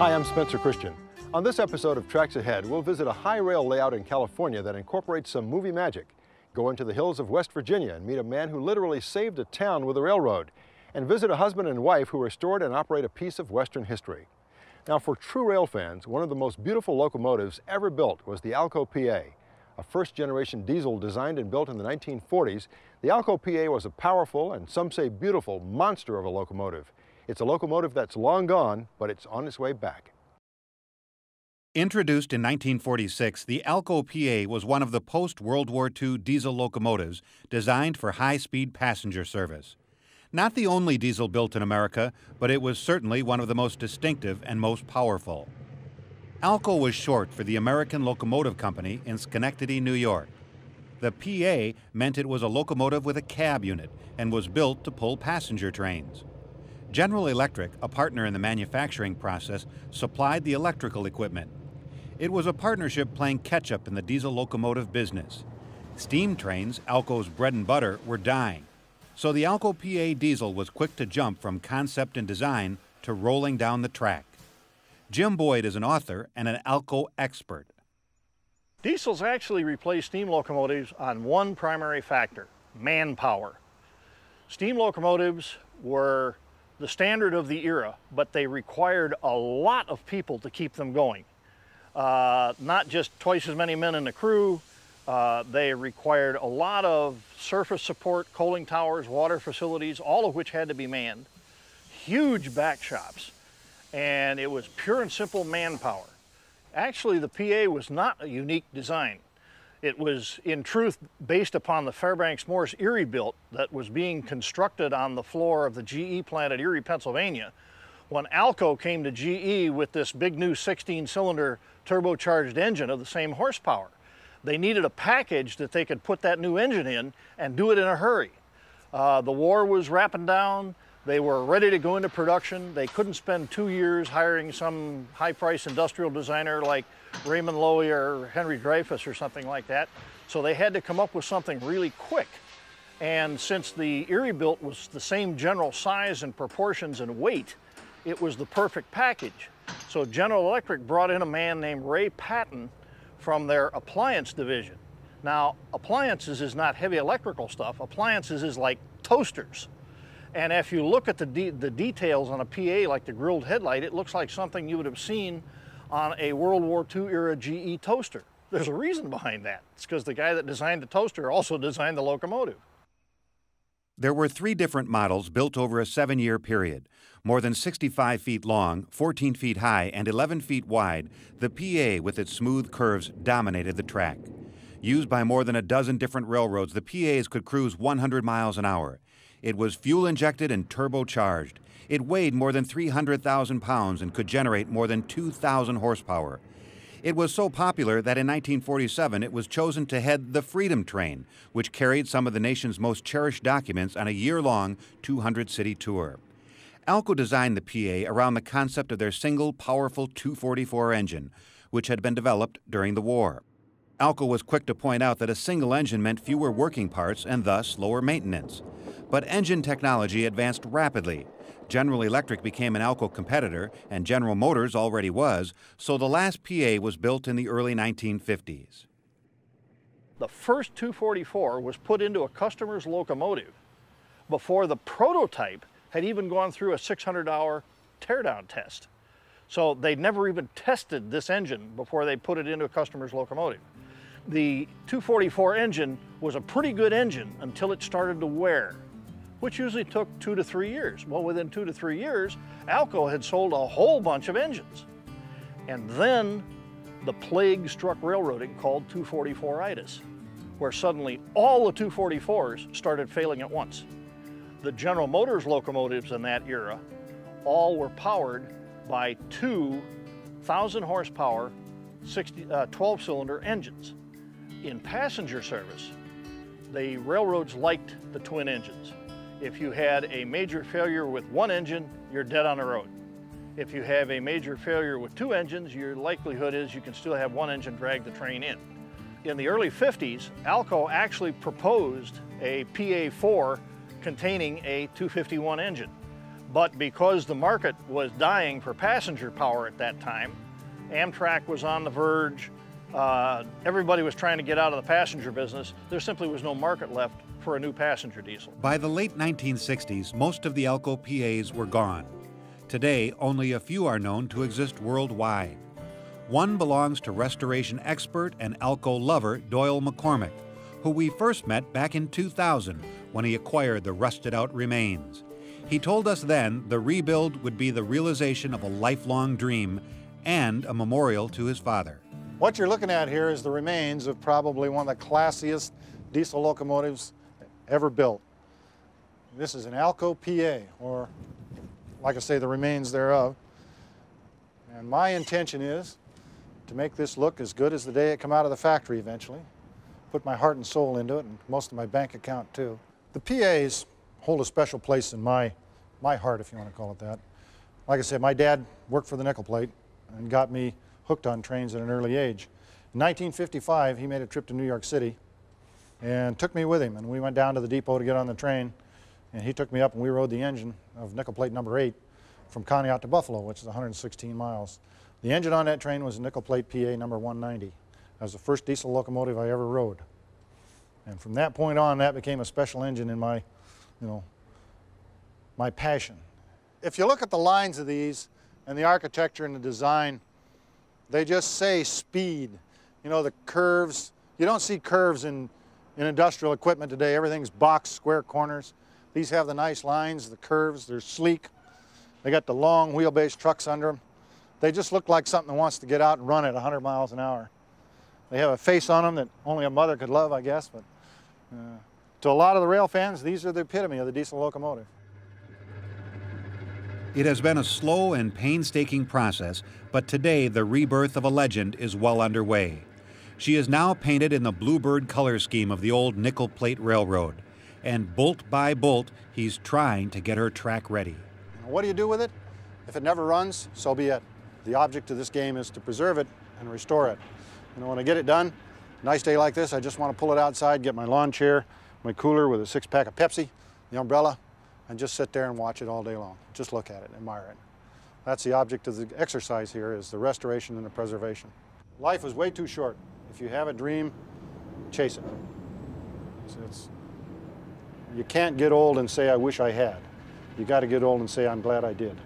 Hi, I'm Spencer Christian. On this episode of Tracks Ahead, we'll visit a high rail layout in California that incorporates some movie magic, go into the hills of West Virginia and meet a man who literally saved a town with a railroad, and visit a husband and wife who restored and operate a piece of Western history. Now, for true rail fans, one of the most beautiful locomotives ever built was the Alco PA. A first-generation diesel designed and built in the 1940s, the Alco PA was a powerful and some say beautiful monster of a locomotive. It's a locomotive that's long gone, but it's on its way back. Introduced in 1946, the Alco PA was one of the post World War II diesel locomotives designed for high speed passenger service. Not the only diesel built in America, but it was certainly one of the most distinctive and most powerful. Alco was short for the American Locomotive Company in Schenectady, New York. The PA meant it was a locomotive with a cab unit and was built to pull passenger trains. General Electric, a partner in the manufacturing process, supplied the electrical equipment. It was a partnership playing catch up in the diesel locomotive business. Steam trains, Alco's bread and butter, were dying. So the Alco PA diesel was quick to jump from concept and design to rolling down the track. Jim Boyd is an author and an Alco expert. Diesels actually replaced steam locomotives on one primary factor, manpower. Steam locomotives were the standard of the era, but they required a lot of people to keep them going. Uh, not just twice as many men in the crew, uh, they required a lot of surface support, coaling towers, water facilities, all of which had to be manned. Huge back shops, and it was pure and simple manpower. Actually, the PA was not a unique design. It was, in truth, based upon the Fairbanks Morse Erie built that was being constructed on the floor of the GE plant at Erie, Pennsylvania. When Alco came to GE with this big new 16 cylinder turbocharged engine of the same horsepower. They needed a package that they could put that new engine in and do it in a hurry. Uh, the war was wrapping down. They were ready to go into production. They couldn't spend two years hiring some high-priced industrial designer like Raymond Loewy or Henry Dreyfuss or something like that. So they had to come up with something really quick. And since the Erie built was the same general size and proportions and weight, it was the perfect package. So General Electric brought in a man named Ray Patten from their appliance division. Now, appliances is not heavy electrical stuff. Appliances is like toasters. And if you look at the, de the details on a PA like the grilled headlight, it looks like something you would have seen on a World War II era GE toaster. There's a reason behind that. It's because the guy that designed the toaster also designed the locomotive. There were three different models built over a seven year period. More than 65 feet long, 14 feet high, and 11 feet wide, the PA with its smooth curves dominated the track. Used by more than a dozen different railroads, the PAs could cruise 100 miles an hour. It was fuel injected and turbocharged. It weighed more than 300,000 pounds and could generate more than 2,000 horsepower. It was so popular that in 1947 it was chosen to head the Freedom Train, which carried some of the nation's most cherished documents on a year long 200 city tour. Alco designed the PA around the concept of their single powerful 244 engine, which had been developed during the war. Alco was quick to point out that a single engine meant fewer working parts and thus lower maintenance. But engine technology advanced rapidly, General Electric became an Alco competitor, and General Motors already was, so the last PA was built in the early 1950s. The first 244 was put into a customer's locomotive before the prototype had even gone through a 600 hour teardown test. So they'd never even tested this engine before they put it into a customer's locomotive. The 244 engine was a pretty good engine until it started to wear which usually took two to three years. Well, within two to three years, Alco had sold a whole bunch of engines. And then the plague struck railroading called 244-itis, where suddenly all the 244s started failing at once. The General Motors locomotives in that era all were powered by two 1,000 horsepower 12-cylinder uh, engines. In passenger service, the railroads liked the twin engines. If you had a major failure with one engine, you're dead on the road. If you have a major failure with two engines, your likelihood is you can still have one engine drag the train in. In the early 50s, Alco actually proposed a PA4 containing a 251 engine. But because the market was dying for passenger power at that time, Amtrak was on the verge, uh, everybody was trying to get out of the passenger business, there simply was no market left for a new passenger diesel. By the late 1960s, most of the Alco PAs were gone. Today, only a few are known to exist worldwide. One belongs to restoration expert and Alco lover Doyle McCormick, who we first met back in 2000 when he acquired the rusted out remains. He told us then the rebuild would be the realization of a lifelong dream and a memorial to his father. What you're looking at here is the remains of probably one of the classiest diesel locomotives ever built. This is an Alco PA, or like I say, the remains thereof. And my intention is to make this look as good as the day it come out of the factory eventually. Put my heart and soul into it, and most of my bank account too. The PAs hold a special place in my, my heart, if you want to call it that. Like I said, my dad worked for the nickel plate and got me hooked on trains at an early age. In 1955, he made a trip to New York City and took me with him. And we went down to the depot to get on the train. And he took me up and we rode the engine of nickel plate number eight from Conneaut to Buffalo, which is 116 miles. The engine on that train was a nickel plate PA number 190. That was the first diesel locomotive I ever rode. And from that point on, that became a special engine in my, you know, my passion. If you look at the lines of these and the architecture and the design, they just say speed. You know, the curves, you don't see curves in in industrial equipment today, everything's box, square corners. These have the nice lines, the curves, they're sleek. They got the long wheelbase trucks under them. They just look like something that wants to get out and run at 100 miles an hour. They have a face on them that only a mother could love, I guess, but uh, to a lot of the rail fans, these are the epitome of the diesel locomotive. It has been a slow and painstaking process, but today the rebirth of a legend is well underway. She is now painted in the bluebird color scheme of the old nickel plate railroad. And bolt by bolt, he's trying to get her track ready. What do you do with it? If it never runs, so be it. The object of this game is to preserve it and restore it. And when I get it done, nice day like this, I just want to pull it outside, get my lawn chair, my cooler with a six pack of Pepsi, the umbrella, and just sit there and watch it all day long. Just look at it, admire it. That's the object of the exercise here is the restoration and the preservation. Life is way too short. If you have a dream, chase it. It's, you can't get old and say, I wish I had. You got to get old and say, I'm glad I did.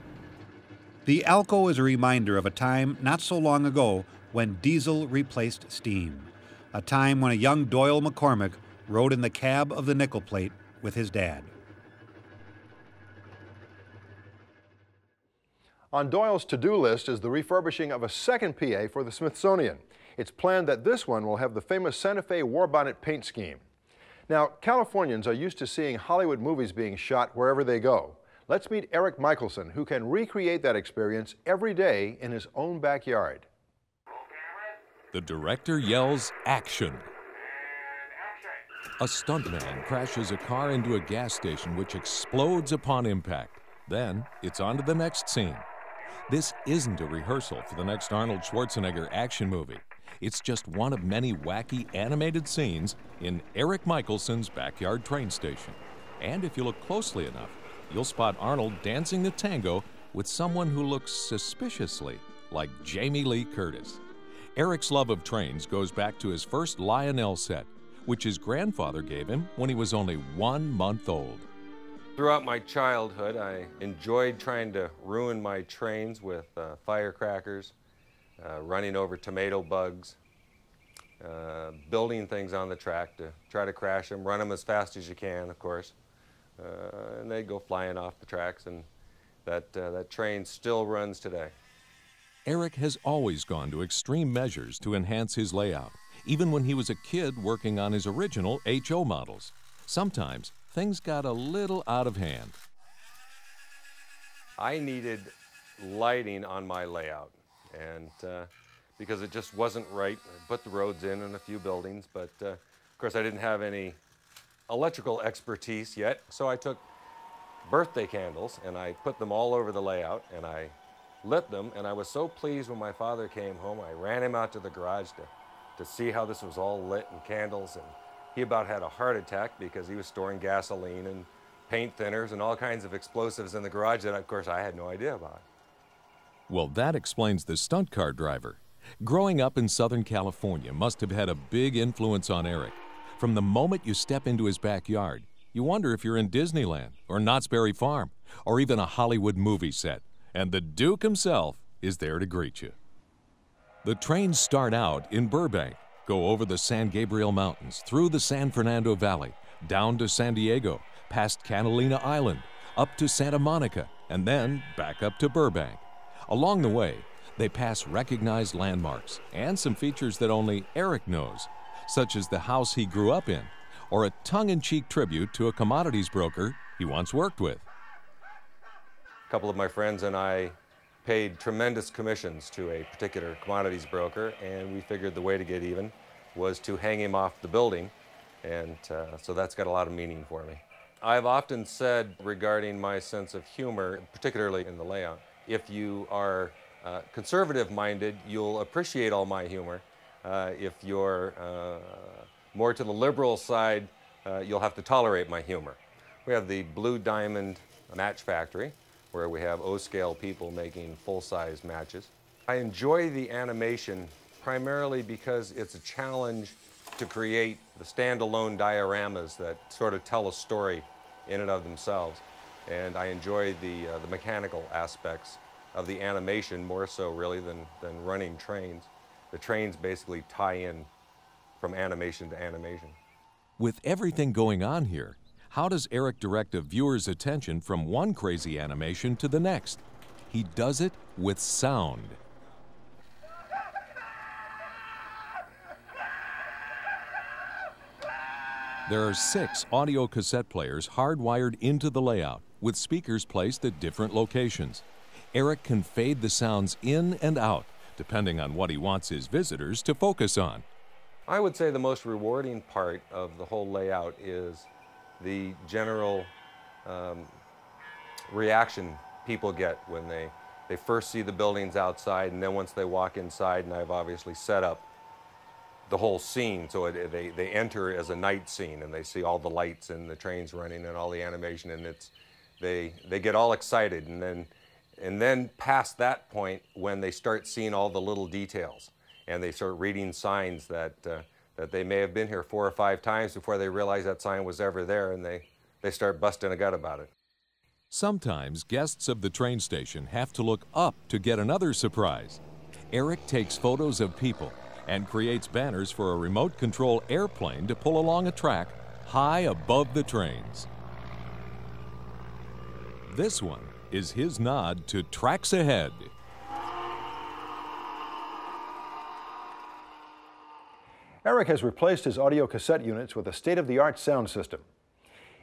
The Alco is a reminder of a time not so long ago when diesel replaced steam. A time when a young Doyle McCormick rode in the cab of the nickel plate with his dad. On Doyle's to-do list is the refurbishing of a second PA for the Smithsonian. It's planned that this one will have the famous Santa Fe war bonnet paint scheme. Now, Californians are used to seeing Hollywood movies being shot wherever they go. Let's meet Eric Michelson, who can recreate that experience every day in his own backyard. The director yells, Action! A stuntman crashes a car into a gas station which explodes upon impact. Then it's on to the next scene. This isn't a rehearsal for the next Arnold Schwarzenegger action movie. It's just one of many wacky animated scenes in Eric Michelson's backyard train station. And if you look closely enough, you'll spot Arnold dancing the tango with someone who looks suspiciously like Jamie Lee Curtis. Eric's love of trains goes back to his first Lionel set, which his grandfather gave him when he was only one month old. Throughout my childhood, I enjoyed trying to ruin my trains with uh, firecrackers, uh, running over tomato bugs, uh, building things on the track to try to crash them, run them as fast as you can, of course. Uh, and they go flying off the tracks, and that, uh, that train still runs today. Eric has always gone to extreme measures to enhance his layout, even when he was a kid working on his original HO models. Sometimes things got a little out of hand. I needed lighting on my layout and uh, because it just wasn't right. I put the roads in and a few buildings, but uh, of course I didn't have any electrical expertise yet, so I took birthday candles and I put them all over the layout and I lit them and I was so pleased when my father came home, I ran him out to the garage to, to see how this was all lit and candles and he about had a heart attack because he was storing gasoline and paint thinners and all kinds of explosives in the garage that, of course, I had no idea about. Well, that explains the stunt car driver. Growing up in Southern California must have had a big influence on Eric. From the moment you step into his backyard, you wonder if you're in Disneyland or Knott's Berry Farm or even a Hollywood movie set, and the Duke himself is there to greet you. The trains start out in Burbank, go over the San Gabriel Mountains, through the San Fernando Valley, down to San Diego, past Catalina Island, up to Santa Monica, and then back up to Burbank. Along the way, they pass recognized landmarks and some features that only Eric knows, such as the house he grew up in, or a tongue in cheek tribute to a commodities broker he once worked with. A couple of my friends and I paid tremendous commissions to a particular commodities broker, and we figured the way to get even was to hang him off the building, and uh, so that's got a lot of meaning for me. I've often said regarding my sense of humor, particularly in the layout, if you are uh, conservative minded, you'll appreciate all my humor. Uh, if you're uh, more to the liberal side, uh, you'll have to tolerate my humor. We have the Blue Diamond Match Factory, where we have O-scale people making full-size matches. I enjoy the animation primarily because it's a challenge to create the standalone dioramas that sort of tell a story in and of themselves. And I enjoy the, uh, the mechanical aspects of the animation more so really than, than running trains. The trains basically tie in from animation to animation. With everything going on here, how does Eric direct a viewer's attention from one crazy animation to the next? He does it with sound. There are six audio cassette players hardwired into the layout with speakers placed at different locations. Eric can fade the sounds in and out depending on what he wants his visitors to focus on. I would say the most rewarding part of the whole layout is the general um, reaction people get when they, they first see the buildings outside and then once they walk inside and I've obviously set up the whole scene. So it, they, they enter as a night scene and they see all the lights and the trains running and all the animation and it's they, they get all excited. And then and then past that point, when they start seeing all the little details and they start reading signs that, uh, that they may have been here four or five times before they realize that sign was ever there and they, they start busting a gut about it. Sometimes guests of the train station have to look up to get another surprise. Eric takes photos of people and creates banners for a remote control airplane to pull along a track high above the trains. This one is his nod to Tracks Ahead. Eric has replaced his audio cassette units with a state-of-the-art sound system.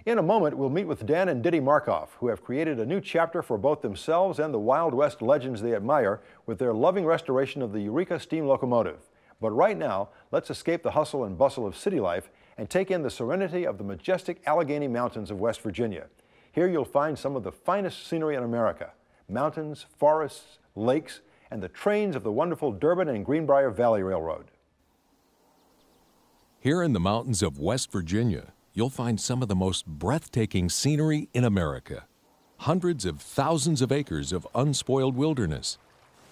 In a moment, we'll meet with Dan and Diddy Markoff, who have created a new chapter for both themselves and the Wild West legends they admire with their loving restoration of the Eureka steam locomotive. But right now, let's escape the hustle and bustle of city life and take in the serenity of the majestic Allegheny Mountains of West Virginia. Here you'll find some of the finest scenery in America mountains, forests, lakes, and the trains of the wonderful Durbin and Greenbrier Valley Railroad. Here in the mountains of West Virginia, you'll find some of the most breathtaking scenery in America. Hundreds of thousands of acres of unspoiled wilderness.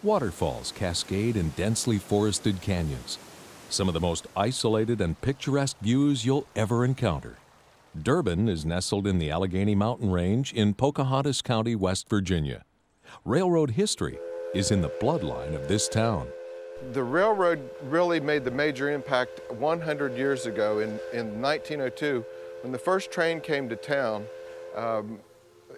Waterfalls cascade in densely forested canyons. Some of the most isolated and picturesque views you'll ever encounter. Durbin is nestled in the Allegheny Mountain Range in Pocahontas County, West Virginia. Railroad history is in the bloodline of this town. The railroad really made the major impact 100 years ago in, in 1902 when the first train came to town. Um,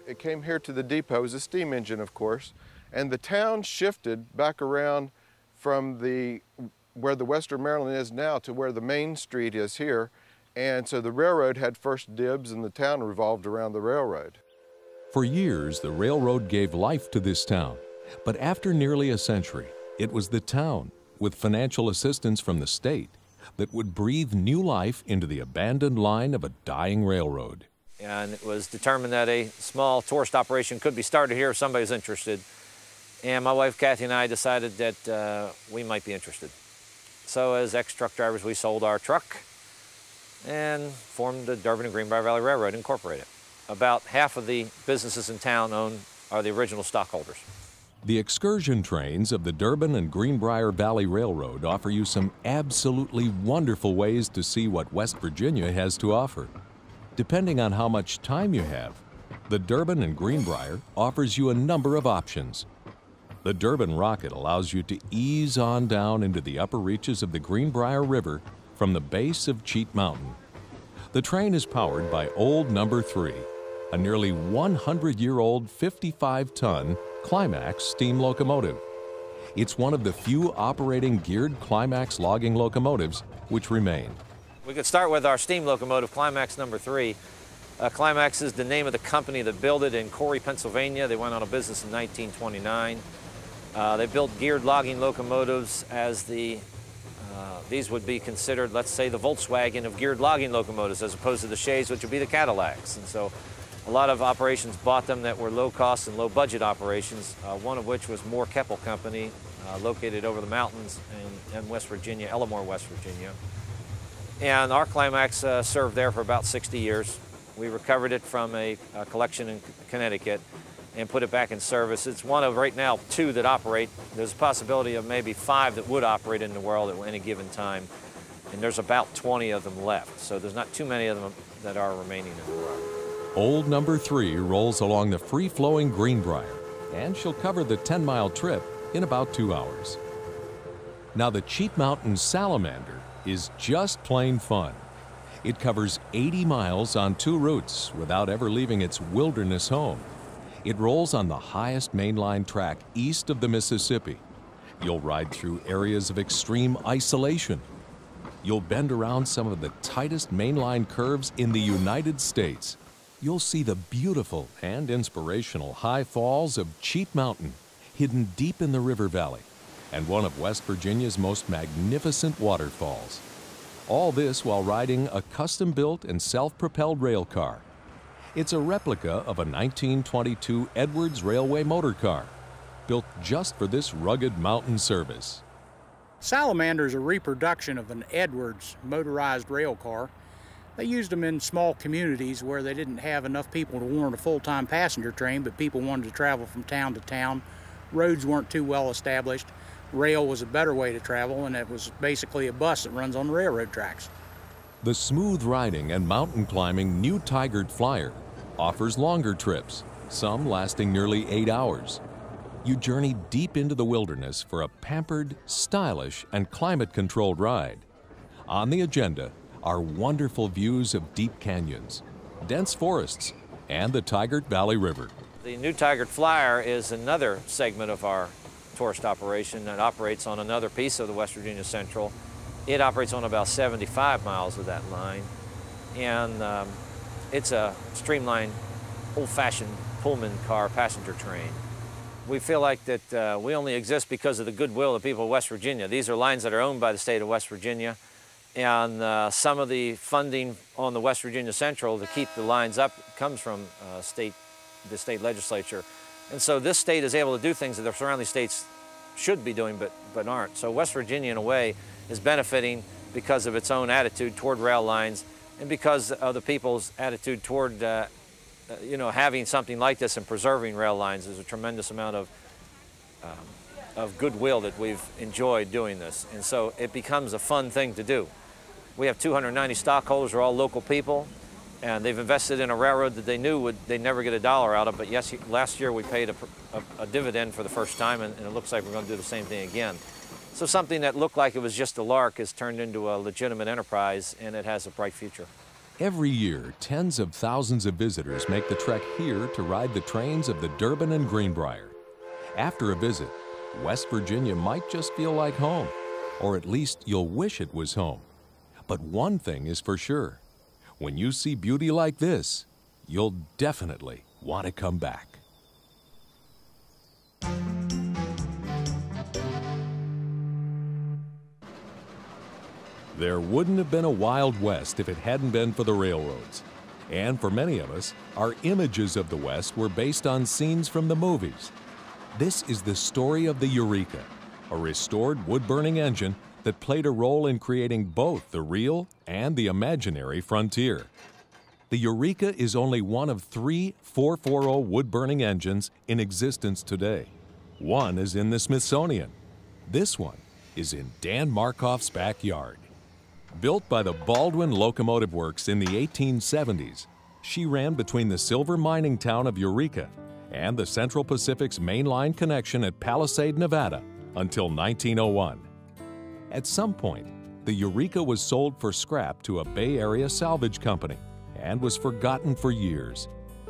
it came here to the depot, it was a steam engine of course, and the town shifted back around from the where the Western Maryland is now to where the main street is here and so the railroad had first dibs and the town revolved around the railroad. For years, the railroad gave life to this town. But after nearly a century, it was the town, with financial assistance from the state, that would breathe new life into the abandoned line of a dying railroad. And it was determined that a small tourist operation could be started here if somebody was interested. And my wife Kathy and I decided that uh, we might be interested. So as ex-truck drivers, we sold our truck and formed the Durbin and Greenbrier Valley Railroad Incorporated. about half of the businesses in town own are the original stockholders. The excursion trains of the Durbin and Greenbrier Valley Railroad offer you some absolutely wonderful ways to see what West Virginia has to offer. Depending on how much time you have, the Durbin and Greenbrier offers you a number of options. The Durbin Rocket allows you to ease on down into the upper reaches of the Greenbrier River from the base of Cheat Mountain. The train is powered by Old Number 3, a nearly 100 year old 55 ton Climax steam locomotive. It's one of the few operating geared Climax logging locomotives which remain. We could start with our steam locomotive, Climax number three. Uh, Climax is the name of the company that built it in Corry, Pennsylvania. They went out of business in 1929. Uh, they built geared logging locomotives as the, uh, these would be considered, let's say, the Volkswagen of geared logging locomotives as opposed to the Shays, which would be the Cadillacs. And so a lot of operations bought them that were low cost and low budget operations, uh, one of which was Moore Keppel Company, uh, located over the mountains in, in, West Virginia, Ellamore, West Virginia. And our Climax uh, served there for about 60 years. We recovered it from a, a, collection in Connecticut and put it back in service. It's one of right now two that operate. There's a possibility of maybe five that would operate in the world at any given time. And there's about 20 of them left. So there's not too many of them that are remaining in the world. Old number three rolls along the free flowing Greenbrier, and she'll cover the 10 mile trip in about two hours. Now, the Cheat Mountain Salamander is just plain fun. It covers 80 miles on two routes without ever leaving its wilderness home. It rolls on the highest mainline track east of the Mississippi. You'll ride through areas of extreme isolation. You'll bend around some of the tightest mainline curves in the United States you'll see the beautiful and inspirational high falls of Cheat Mountain, hidden deep in the river valley, and one of West Virginia's most magnificent waterfalls. All this while riding a custom built and self propelled rail car. It's a replica of a 1922 Edwards Railway motor car, built just for this rugged mountain service. Salamander is a reproduction of an Edwards motorized rail car they used them in small communities where they didn't have enough people to warrant a full-time passenger train, but people wanted to travel from town to town. Roads weren't too well established. Rail was a better way to travel, and it was basically a bus that runs on railroad tracks. The smooth riding and mountain climbing New Tygart Flyer offers longer trips, some lasting nearly eight hours. You journey deep into the wilderness for a pampered, stylish, and climate controlled ride. On the agenda, are wonderful views of deep canyons, dense forests, and the Tygart Valley River. The New Tygart Flyer is another segment of our tourist operation that operates on another piece of the West Virginia Central. It operates on about 75 miles of that line, and um, it's a streamlined, old-fashioned Pullman car passenger train. We feel like that uh, we only exist because of the goodwill of the people of West Virginia. These are lines that are owned by the state of West Virginia and uh, some of the funding on the West Virginia Central to keep the lines up comes from uh, state, the state legislature. And so this state is able to do things that the surrounding states should be doing but, but aren't. So West Virginia, in a way, is benefiting because of its own attitude toward rail lines and because of the people's attitude toward, uh, uh you know, having something like this and preserving rail lines. There's a tremendous amount of um, of goodwill that we've enjoyed doing this. And so it becomes a fun thing to do. We have 290 stockholders, are all local people, and they've invested in a railroad that they knew would they'd never get a dollar out of. But yes, last year we paid a, a, a dividend for the first time, and, and it looks like we're going to do the same thing again. So something that looked like it was just a lark has turned into a legitimate enterprise, and it has a bright future. Every year, tens of thousands of visitors make the trek here to ride the trains of the Durbin and Greenbrier. After a visit, West Virginia might just feel like home, or at least you'll wish it was home. But one thing is for sure when you see beauty like this, you'll definitely want to come back. There wouldn't have been a Wild West if it hadn't been for the railroads. And for many of us, our images of the West were based on scenes from the movies. This is the story of the Eureka, a restored wood burning engine that played a role in creating both the real and the imaginary frontier. the Eureka is only one of three 440 wood burning engines in existence today. One is in the Smithsonian. This one is in Dan Markoff's backyard. Built by the Baldwin Locomotive Works in the 1870s, she ran between the silver mining town of Eureka and the Central Pacific's mainline connection at Palisade, Nevada until 1901. At some point, the Eureka was sold for scrap to a Bay Area salvage company and was forgotten for years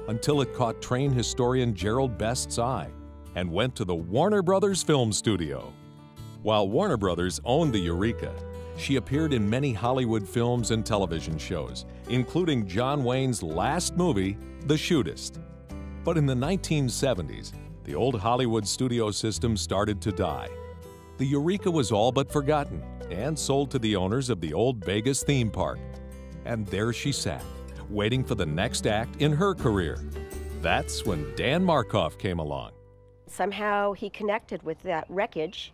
until it caught train historian Gerald Best's eye and went to the Warner Brothers Film Studio. While Warner Brothers owned the Eureka, she appeared in many Hollywood films and television shows, including John Wayne's last movie, The Shootist. But in the 1970s, the old Hollywood studio system started to die. The Eureka was all but forgotten and sold to the owners of the old Vegas theme park. And there she sat, waiting for the next act in her career. That's when Dan Markoff came along. Somehow he connected with that wreckage,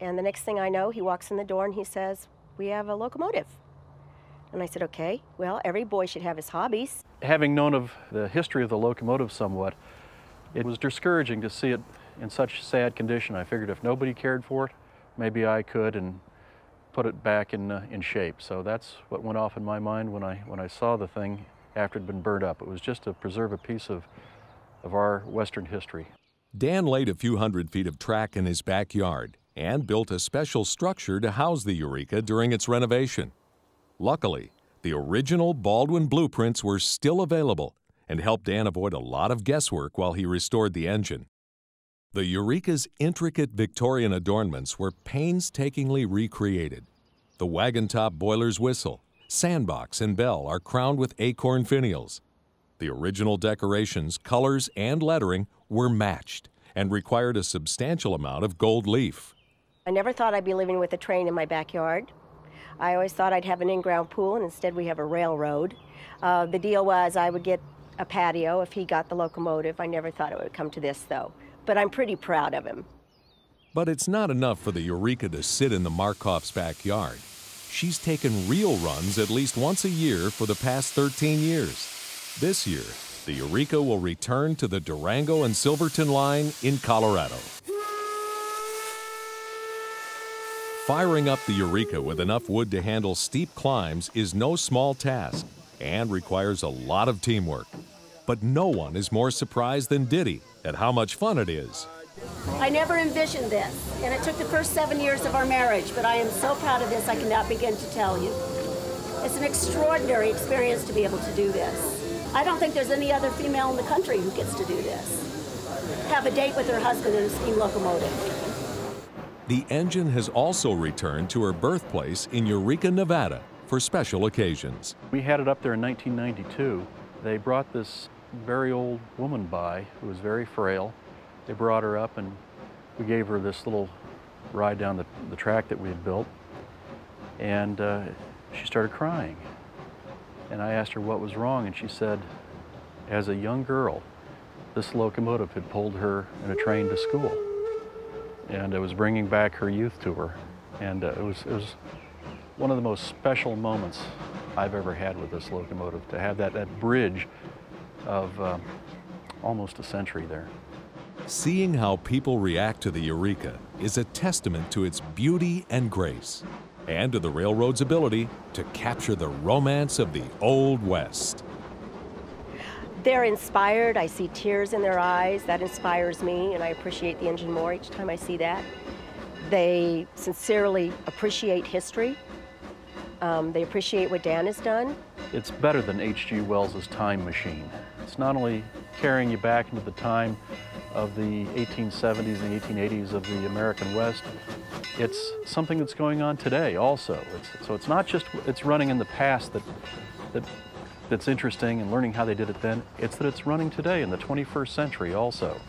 and the next thing I know, he walks in the door and he says, We have a locomotive. And I said, Okay, well, every boy should have his hobbies. Having known of the history of the locomotive somewhat, it was discouraging to see it in such sad condition. I figured if nobody cared for it, maybe I could and put it back in, uh, in shape. So that's what went off in my mind when I, when I saw the thing after it had been burned up. It was just to preserve a piece of, of our Western history. Dan laid a few hundred feet of track in his backyard and built a special structure to house the Eureka during its renovation. Luckily, the original Baldwin blueprints were still available and helped Dan avoid a lot of guesswork while he restored the engine. The Eureka's intricate Victorian adornments were painstakingly recreated. The wagon top boiler's whistle, sandbox, and bell are crowned with acorn finials. The original decorations, colors, and lettering were matched and required a substantial amount of gold leaf. I never thought I'd be living with a train in my backyard. I always thought I'd have an in ground pool, and instead we have a railroad. Uh, the deal was I would get a patio if he got the locomotive. I never thought it would come to this, though. But I'm pretty proud of him. But it's not enough for the Eureka to sit in the Markoff's backyard. She's taken real runs at least once a year for the past 13 years. This year, the Eureka will return to the Durango and Silverton line in Colorado. Firing up the Eureka with enough wood to handle steep climbs is no small task and requires a lot of teamwork. But no one is more surprised than Diddy at how much fun it is. I never envisioned this, and it took the first seven years of our marriage, but I am so proud of this I cannot begin to tell you. It's an extraordinary experience to be able to do this. I don't think there's any other female in the country who gets to do this. Have a date with her husband in a steam locomotive. The engine has also returned to her birthplace in Eureka, Nevada for special occasions. We had it up there in 1992. They brought this very old woman by who was very frail. They brought her up and we gave her this little ride down the, the track that we had built. And uh, she started crying. And I asked her what was wrong, and she said, as a young girl, this locomotive had pulled her in a train to school and it was bringing back her youth to her. And uh, it, was, it was one of the most special moments I've ever had with this locomotive, to have that, that bridge of uh, almost a century there. Seeing how people react to the Eureka is a testament to its beauty and grace, and to the railroad's ability to capture the romance of the Old West. They're inspired. I see tears in their eyes. That inspires me, and I appreciate the engine more each time I see that. They sincerely appreciate history. Um, they appreciate what Dan has done. It's better than H.G. Wells' time machine. It's not only carrying you back into the time of the 1870s and 1880s of the American West, it's something that's going on today also. It's, so it's not just it's running in the past that, that that's interesting and learning how they did it then, it's that it's running today in the 21st century also.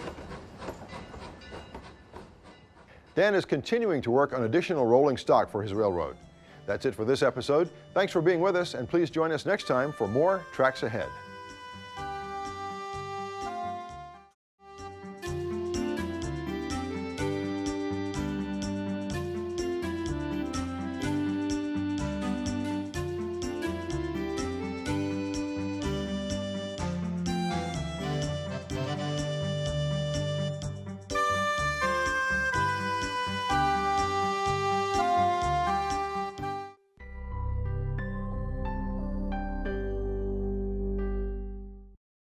Dan is continuing to work on additional rolling stock for his railroad. That's it for this episode. Thanks for being with us, and please join us next time for more Tracks Ahead.